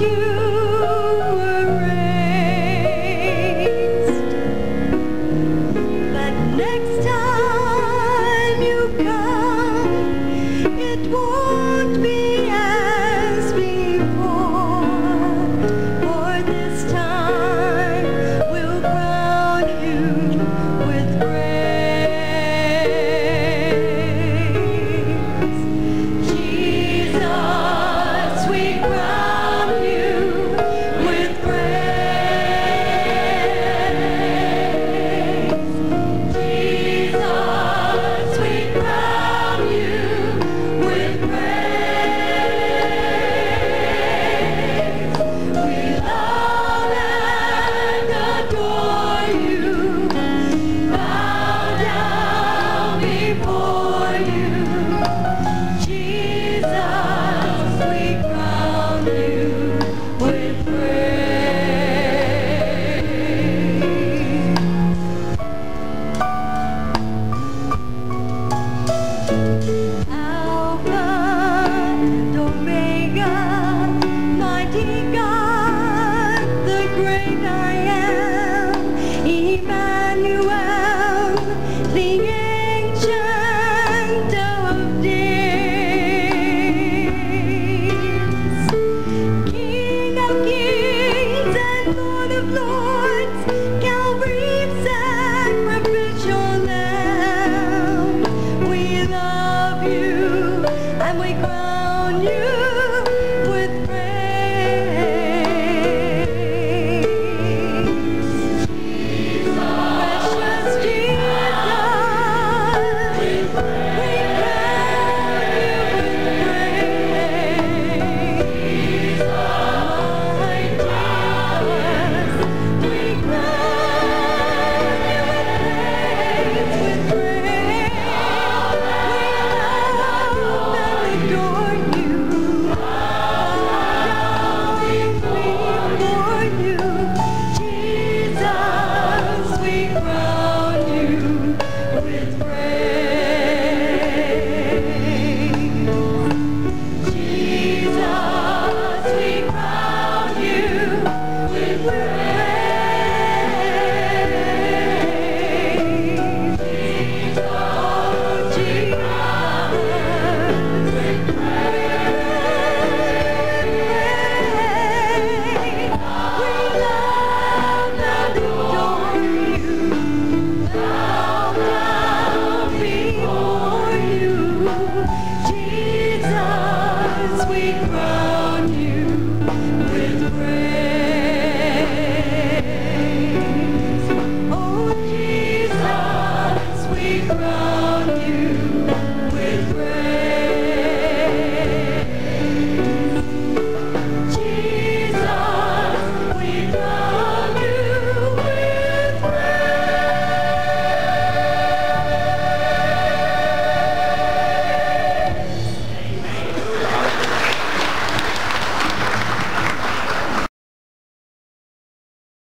you. Oh,